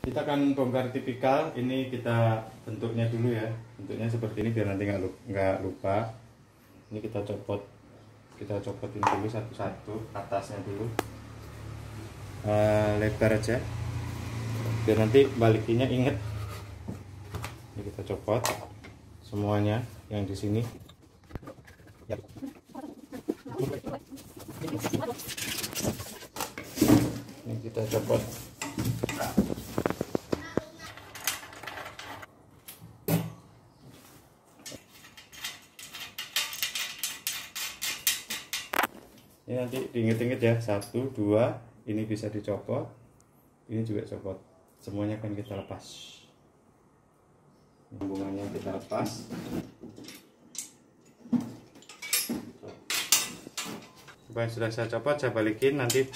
kita akan bongkar tipikal. Ini kita bentuknya dulu ya. Bentuknya seperti ini biar nanti nggak nggak lupa. Ini kita copot kita copotin dulu satu-satu atasnya dulu. Uh, lebar aja. Biar nanti balikinya inget. Ini kita copot semuanya yang di sini. Ya. ini kita copot ini nanti diinget-inget ya. Satu dua ini bisa dicopot ini juga copot. Semuanya akan kita lepas. Hubungannya kita lepas. Supaya sudah saya copot saya balikin nanti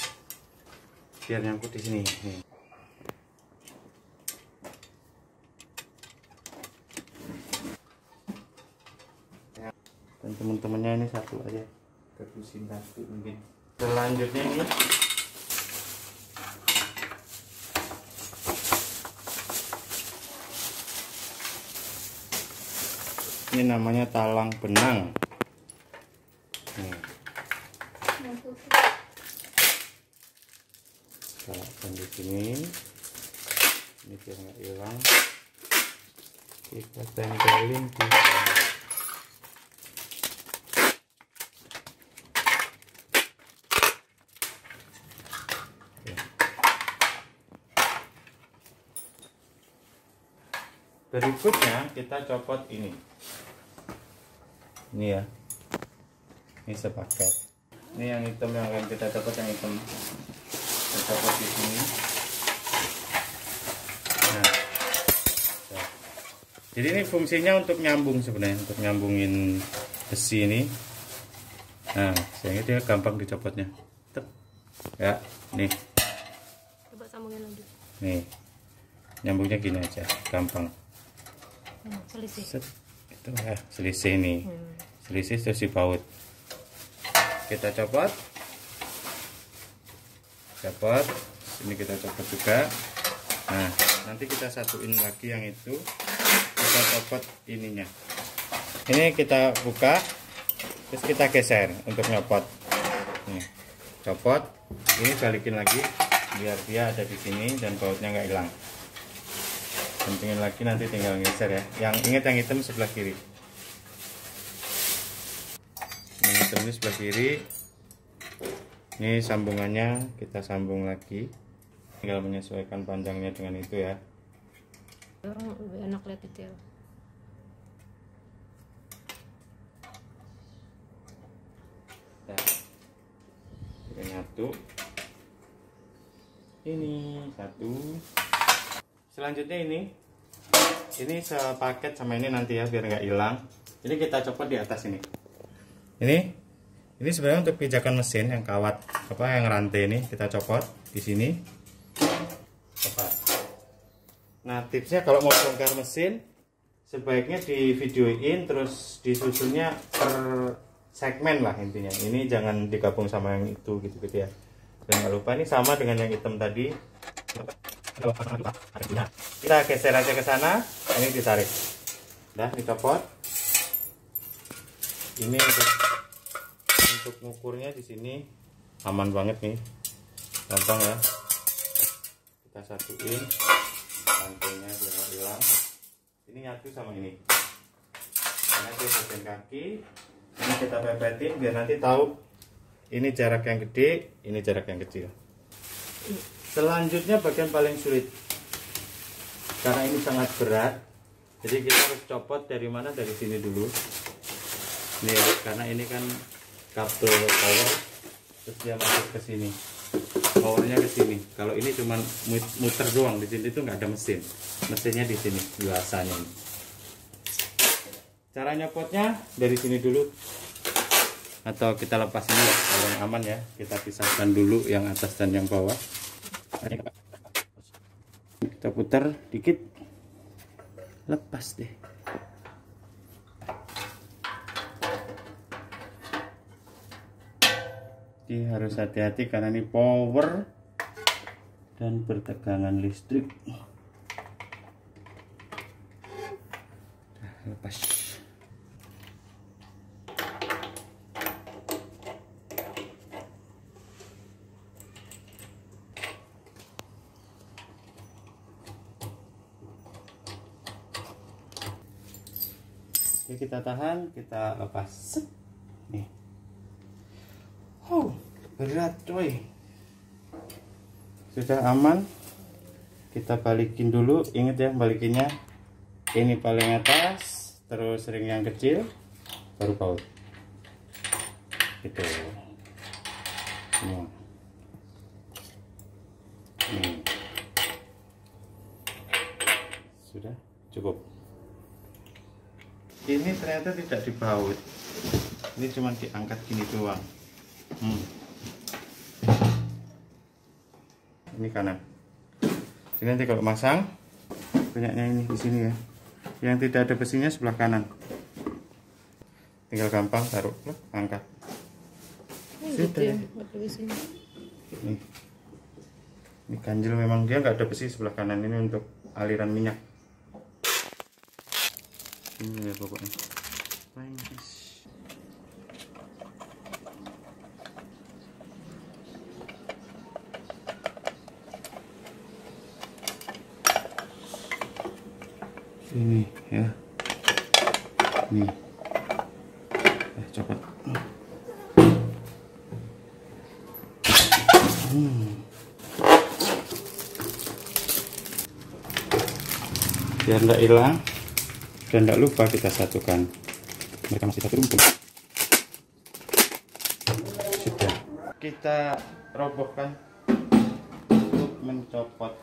biar nyangkut di sini. Dan teman-temannya ini satu aja terusin satu mungkin. Selanjutnya ini ini namanya talang benang. Nih. Kalahkan di sini ini biar nggak hilang. Kita tempelin di berikutnya kita copot ini. Ini ya. Ini sepaket. Ini yang hitam yang akan kita copot yang hitam. Kita copot di sini. Nah. Jadi ini fungsinya untuk nyambung sebenarnya untuk nyambungin besi ini. Nah sehingga dia gampang dicopotnya. Tep. ya nih. Coba sambungin lagi. Nih. Nyambungnya gini aja gampang hmm, selisih. Set. itu ya selisih nih hmm. selisih terus dibaut. Kita copot. Copot. Ini kita copot juga. Nah nanti kita satuin lagi yang itu. Kita copot ininya. Ini kita buka terus kita geser untuk nyopot. Nih copot. Ini balikin lagi biar dia ada di sini dan bautnya nggak hilang kencengin lagi nanti tinggal geser ya. Yang ingat yang hitam sebelah kiri. Yang hitam ini sebelah kiri. Ini sambungannya kita sambung lagi. Tinggal menyesuaikan panjangnya dengan itu ya. Orang lebih enak lihat detail. Ya. kita nyatu ini satu selanjutnya ini. Ini sepaket sama ini nanti ya biar nggak hilang. Ini kita copot di atas ini. Ini ini sebenarnya untuk pijakan mesin yang kawat apa yang rantai ini. Kita copot di sini. Copot. Nah tipsnya kalau mau bongkar mesin sebaiknya di videoin terus disusunnya per segmen lah intinya. Ini jangan digabung sama yang itu gitu gitu ya. Dan jangan lupa ini sama dengan yang hitam tadi kita geser aja ke sana. Ini ditarik. Dah dicopot. Ini untuk untuk ngukurnya di sini aman banget nih. Gampang ya. Kita satuin. Rantainya biar hilang. Ini nyatu sama ini. Karena itu bagian kaki. Ini kita pepetin biar nanti tahu ini jarak yang gede ini jarak yang kecil selanjutnya bagian paling sulit. Karena ini sangat berat jadi kita harus copot dari mana? Dari sini dulu. Ini ya karena ini kan kabel power terus dia masuk ke sini. Powernya ke sini. Kalau ini cuma muter doang di sini itu nggak ada mesin. Mesinnya di sini biasanya ini. cara nyopotnya dari sini dulu. Atau kita lepas ini ya, kalau yang aman ya. Kita pisahkan dulu yang atas dan yang bawah kita putar dikit. Lepas deh. Jadi harus hati-hati karena ini power dan bertegangan listrik. Lepas. Oke, kita tahan, kita lepas. Nih. Oh, berat coy. Sudah aman. Kita balikin dulu. Ingat ya, balikinnya. Ini paling atas, terus ring yang kecil, baru baut. Gitu. Sudah cukup ini ternyata tidak dibaut. Ini cuma diangkat gini doang. Hmm. ini kanan. Ini nanti kalau masang banyaknya ini di sini ya. Yang tidak ada besinya sebelah kanan. Tinggal gampang taruh angkat. Oh, gitu ya, besinya. nih ini ganjil memang dia nggak ada besi sebelah kanan. Ini untuk aliran minyak ini ya pokoknya. Lengkis. ini ya. Nih eh copot. Hmm. biar enggak hilang dan tidak lupa kita satukan. Mereka masih satu sudah. Kita robohkan untuk mencopot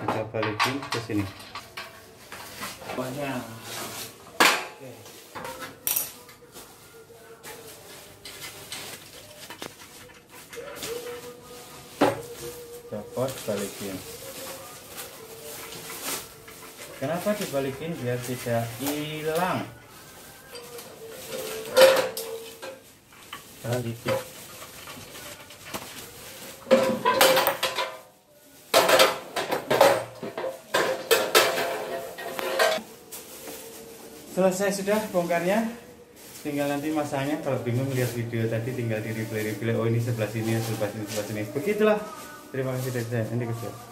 kita balikin ke sini. Banyak. Oke. copot balikin. Kenapa dibalikin biar tidak hilang? Balikin selesai sudah bongkarnya. Tinggal nanti masanya kalau bingung lihat video tadi tinggal di replay replay oh ini sebelah sini sebelah sini sebelah sini. Begitulah. Terima kasih dari saya. Kusyo